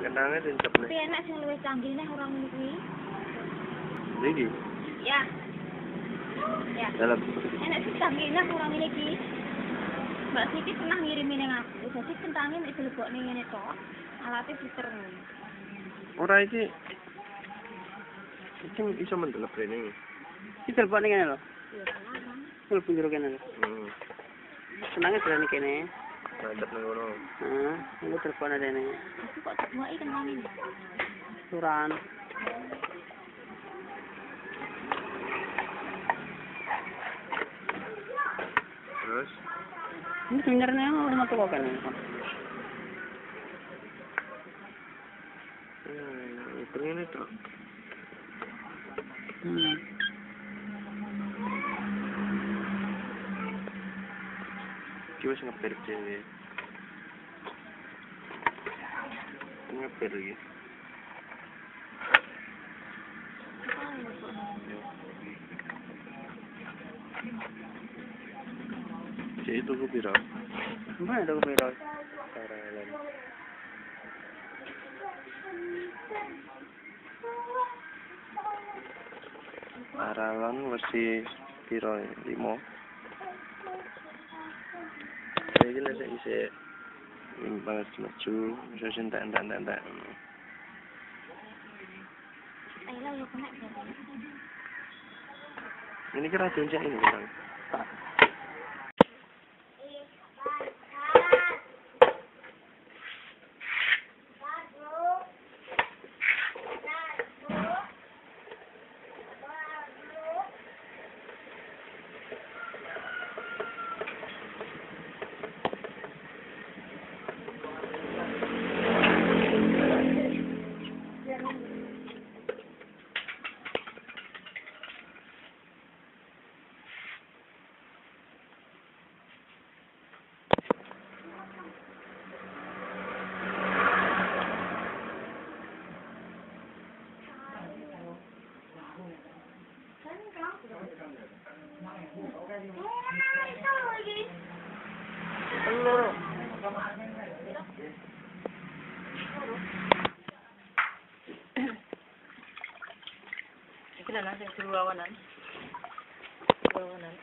Kenangan dincep Tapi nih. enak sing luwih canggih nih orang ini kuwi. Iki Ya. Ya. dalam Enak sih canggih nih orang ini ki. Mbak Siti pernah ngirimin yang aku, jadi kentangnya nek dilebokne ngene tok. Alatnya puter. ora iki iki iso mendelep rene. Iki telepon ngene lho. Ya salah. Telepon jero kene lho. Hmm. Senenge jalan kene. Mantep nang ngono. Heeh, ini telepon. Aku kok mau kentangnya. Turan. Terus Ini sebenarnya rumah tuh kan. hmm, itu ini tuh. Hmm. Ki wis ngeper dhewe. Ngeper iki. Cek itu ku piro? Mbak itu ku piro? Paralen. Versi je lah tak bisa hmm, balas macu macam tak tak tak tak. Ini kan cak ini orang? Tak. Hello. Ito na lang, sa sinuwawanan. Sinuwawanan.